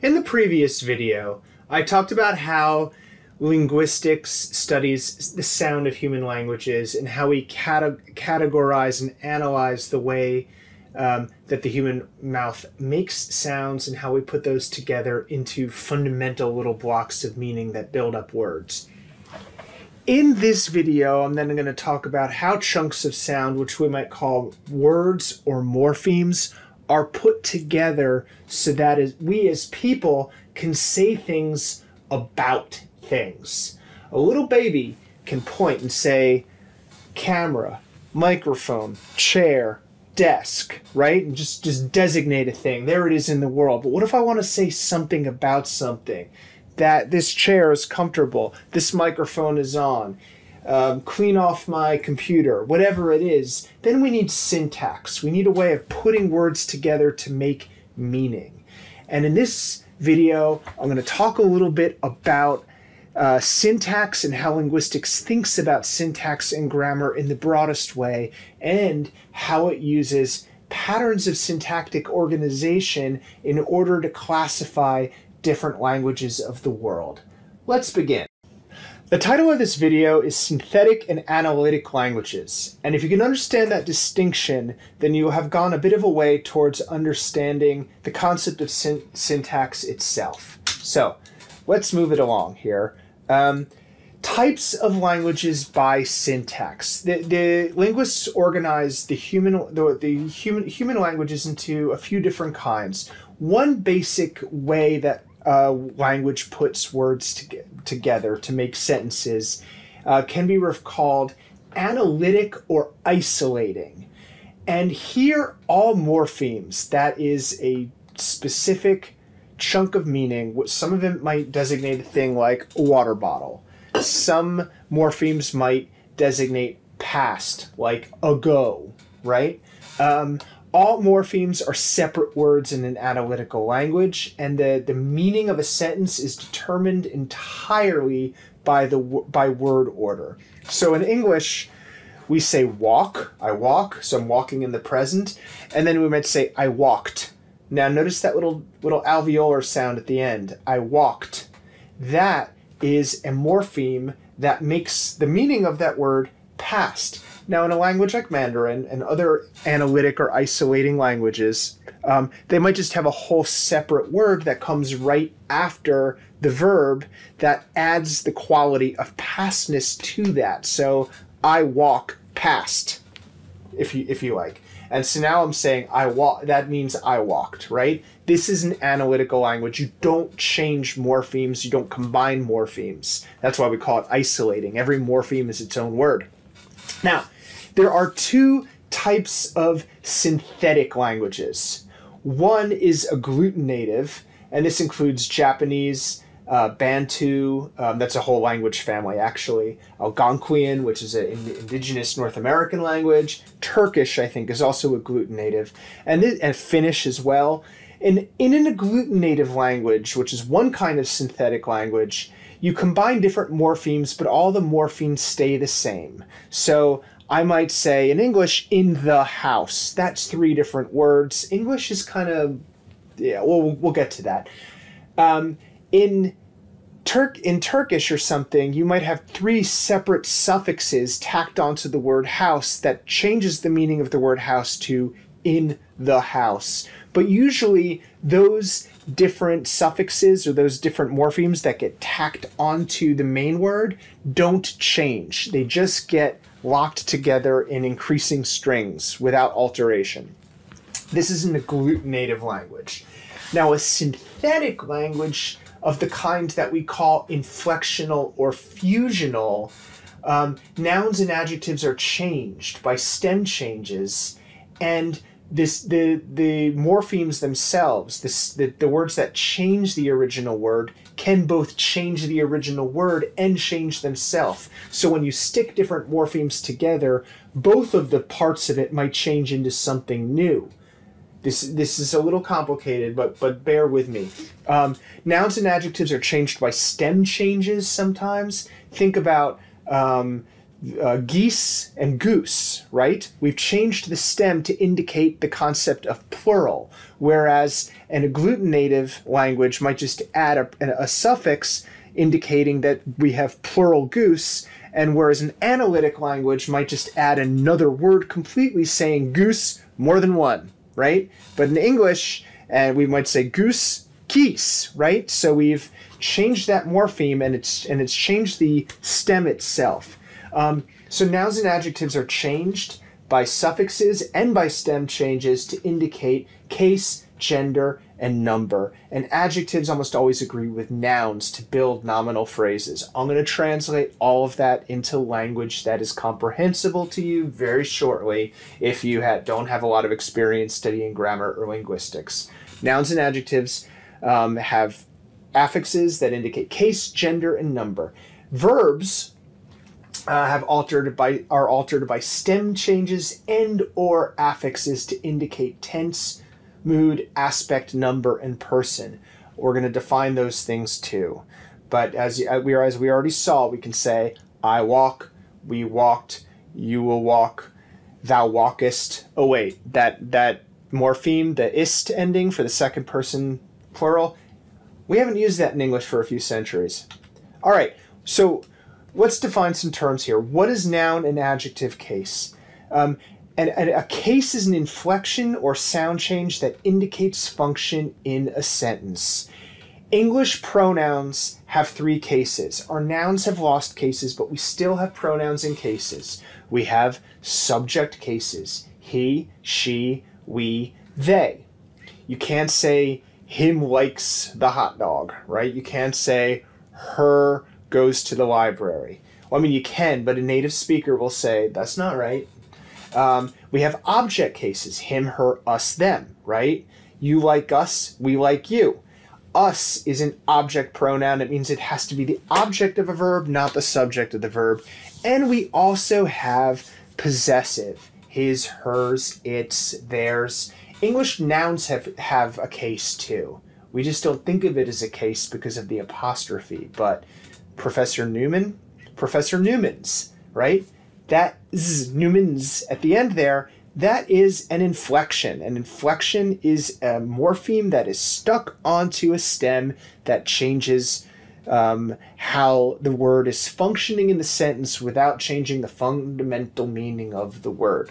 In the previous video, I talked about how linguistics studies the sound of human languages and how we cate- categorize and analyze the way um, that the human mouth makes sounds and how we put those together into fundamental little blocks of meaning that build up words. In this video, I'm then going to talk about how chunks of sound, which we might call words or morphemes, are put together so that as we as people can say things about things. A little baby can point and say camera, microphone, chair, desk, right? And just just designate a thing. There it is in the world. But what if I want to say something about something? That this chair is comfortable, this microphone is on, um, clean off my computer, whatever it is, then we need syntax. We need a way of putting words together to make meaning. And in this video, I'm going to talk a little bit about uh, syntax and how linguistics thinks about syntax and grammar in the broadest way, and how it uses patterns of syntactic organization in order to classify different languages of the world. Let's begin. The title of this video is Synthetic and Analytic Languages, and if you can understand that distinction, then you have gone a bit of a way towards understanding the concept of syn- syntax itself. So, let's move it along here. Um, types of languages by syntax. The, the linguists organize the human the, the human human languages into a few different kinds. One basic way that uh, language puts words to, together to make sentences uh, can be called analytic or isolating. And here, all morphemes, that is a specific chunk of meaning. Some of them might designate a thing like a water bottle. Some morphemes might designate past, like ago, right? Um, all morphemes are separate words in an analytical language, and the, the meaning of a sentence is determined entirely by the by word order. So in English, we say walk, I walk, so I'm walking in the present, and then we might say I walked. Now notice that little little alveolar sound at the end. I walked. That is a morpheme that makes the meaning of that word past. Now, in a language like Mandarin and other analytic or isolating languages, um, they might just have a whole separate word that comes right after the verb that adds the quality of pastness to that. So, I walk past, if you if you like. And so now I'm saying I walk. That means I walked, right? This is an analytical language. You don't change morphemes. You don't combine morphemes. That's why we call it isolating. Every morpheme is its own word. Now, there are two types of synthetic languages. One is agglutinative, and this includes Japanese, uh, Bantu, um, that's a whole language family actually, Algonquian, which is an indigenous North American language, Turkish, I think, is also agglutinative, and, th- and Finnish as well. And in an agglutinative language, which is one kind of synthetic language, you combine different morphemes, but all the morphemes stay the same. So I might say in English, in the house. That's three different words. English is kind of, yeah, we'll, we'll get to that. Um, in Turk in Turkish or something, you might have three separate suffixes tacked onto the word house that changes the meaning of the word house to in the house. But usually those different suffixes or those different morphemes that get tacked onto the main word don't change. They just get locked together in increasing strings without alteration. This is an agglutinative language. Now, a synthetic language of the kind that we call inflectional or fusional, um, nouns and adjectives are changed by stem changes, and this the the morphemes themselves, this the, the words that change the original word can both change the original word and change themselves. So when you stick different morphemes together, both of the parts of it might change into something new. This this is a little complicated, but but bear with me. Um, nouns and adjectives are changed by stem changes sometimes. Think about um, uh, geese and goose, right? We've changed the stem to indicate the concept of plural, whereas an agglutinative language might just add a, a suffix indicating that we have plural goose, and whereas an analytic language might just add another word completely saying goose more than one, right? But in English, and we might say goose geese, right? So we've changed that morpheme and it's and it's changed the stem itself. Um, so nouns and adjectives are changed by suffixes and by stem changes to indicate case, gender, and number. And adjectives almost always agree with nouns to build nominal phrases. I'm going to translate all of that into language that is comprehensible to you very shortly if you ha- don't have a lot of experience studying grammar or linguistics. Nouns and adjectives um, have affixes that indicate case, gender, and number. Verbs uh, have altered by are altered by stem changes and or affixes to indicate tense, mood, aspect, number, and person. We're going to define those things too. But as uh, we are, as we already saw, we can say I walk, we walked, you will walk, thou walkest. Oh wait, that that morpheme, the ist ending for the second person plural, we haven't used that in English for a few centuries. All right, so let's define some terms here. What is noun and adjective case? Um, and, and, a case is an inflection or sound change that indicates function in a sentence. English pronouns have three cases. Our nouns have lost cases, but we still have pronouns in cases. We have subject cases he, she, we, they. You can't say him likes the hot dog, right? You can't say her goes to the library. Well, I mean, you can, but a native speaker will say, that's not right. Um, we have object cases him, her, us, them, right? You like us, we like you. Us is an object pronoun. It means it has to be the object of a verb, not the subject of the verb. And we also have possessive his, hers, its, theirs. English nouns have, have a case too. We just don't think of it as a case because of the apostrophe, but Professor Newman, Professor Newman's, right? That z, Newman's at the end there, that is an inflection. An inflection is a morpheme that is stuck onto a stem that changes um, how the word is functioning in the sentence without changing the fundamental meaning of the word.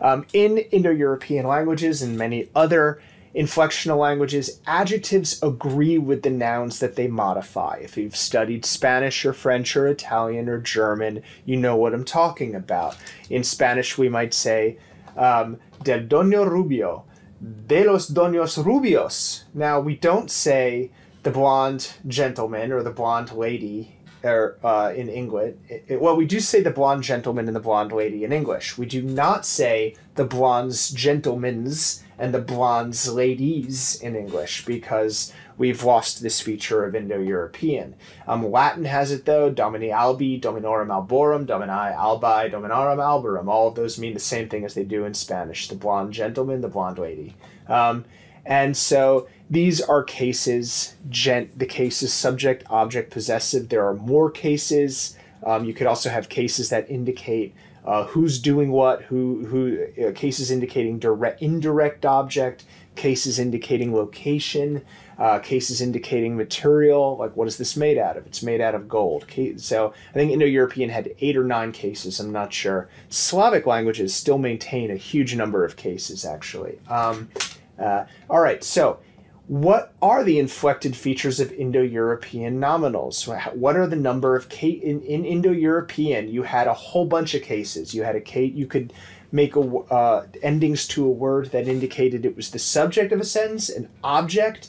Um, in Indo European languages and many other inflectional languages, adjectives agree with the nouns that they modify. If you've studied Spanish or French or Italian or German, you know what I'm talking about. In Spanish, we might say, um, del doño rubio, de los doños rubios. Now, we don't say the blonde gentleman or the blonde lady or uh, in English. Well, we do say the blonde gentleman and the blonde lady in English. We do not say the blondes gentlemen's and the blondes ladies in English because we've lost this feature of Indo-European. Um, Latin has it though, Domini albi, Dominorum alborum, Domini albi, Dominarum alborum. All of those mean the same thing as they do in Spanish, the blonde gentleman, the blonde lady. Um, and so these are cases, gent, the cases subject, object, possessive. There are more cases. Um, you could also have cases that indicate uh, who's doing what, who who uh, cases indicating direct indirect object, cases indicating location, uh, cases indicating material, like what is this made out of? It's made out of gold. So I think Indo-European had eight or nine cases. I'm not sure. Slavic languages still maintain a huge number of cases, actually. Um, uh, all right, so what are the inflected features of Indo-European nominals? What are the number of case in, in Indo-European? You had a whole bunch of cases. You had a case. You could make a, uh, endings to a word that indicated it was the subject of a sentence, an object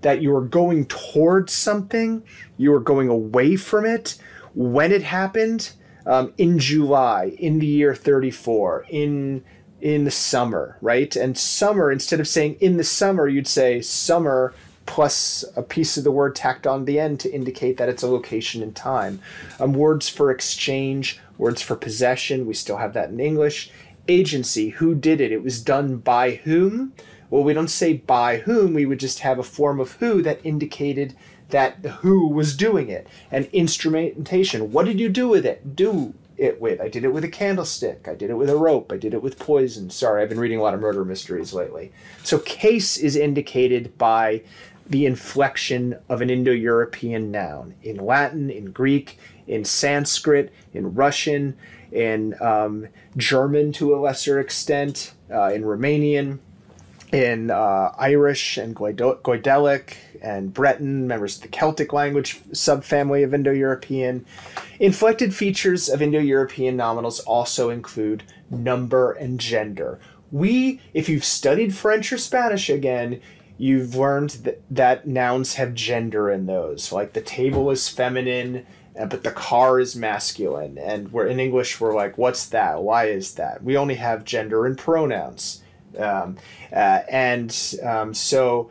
that you were going towards something, you were going away from it, when it happened, um, in July, in the year 34, in in the summer, right? And summer, instead of saying in the summer, you'd say summer plus a piece of the word tacked on the end to indicate that it's a location and time. Um, words for exchange, words for possession, we still have that in English. Agency, who did it? It was done by whom? Well, we don't say by whom, we would just have a form of who that indicated that who was doing it. And instrumentation. What did you do with it? Do it with. I did it with a candlestick. I did it with a rope. I did it with poison. Sorry, I've been reading a lot of murder mysteries lately. So case is indicated by the inflection of an Indo European noun in Latin, in Greek, in Sanskrit, in Russian, in um, German to a lesser extent, uh, in Romanian, in uh, Irish and Goidelic and Breton, members of the Celtic language subfamily of Indo European. Inflected features of Indo European nominals also include number and gender. We, if you've studied French or Spanish again, you've learned that, that nouns have gender in those. Like the table is feminine, uh, but the car is masculine. And we're in English, we're like, what's that? Why is that? We only have gender and pronouns. Um, uh, and um, so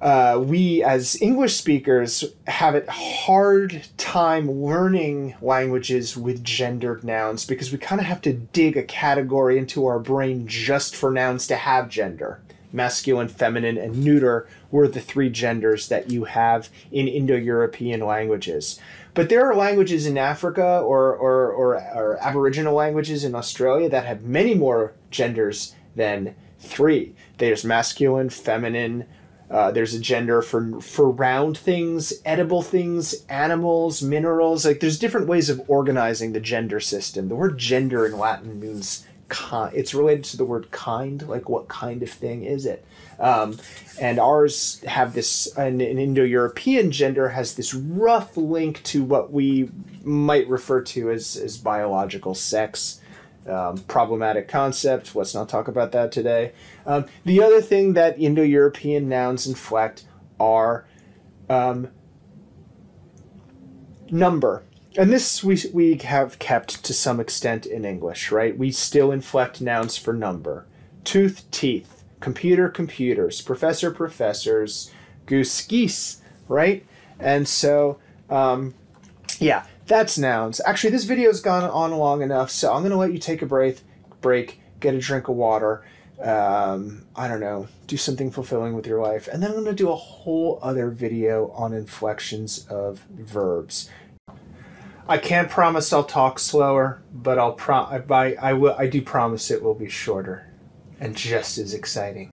uh, we as English speakers have a hard time learning languages with gendered nouns because we kind of have to dig a category into our brain just for nouns to have gender. Masculine, feminine, and neuter were the three genders that you have in Indo European languages. But there are languages in Africa or, or, or, or Aboriginal languages in Australia that have many more genders than three. There's masculine, feminine, uh, there's a gender for for round things, edible things, animals, minerals. Like there's different ways of organizing the gender system. The word gender in Latin means kind. It's related to the word kind. Like what kind of thing is it? Um, and ours have this. An, an Indo-European gender has this rough link to what we might refer to as as biological sex. Um, problematic concept. Let's not talk about that today. Um, the other thing that Indo European nouns inflect are um, number. And this we, we have kept to some extent in English, right? We still inflect nouns for number. Tooth, teeth. Computer, computers. Professor, professors. Goose, geese, right? And so, um, yeah, that's nouns. Actually, this video's gone on long enough, so I'm going to let you take a break, break, get a drink of water, um, I don't know, do something fulfilling with your life. And then I'm going to do a whole other video on inflections of verbs. I can't promise I'll talk slower, but I'll pro- I, I, I will I do promise it will be shorter and just as exciting.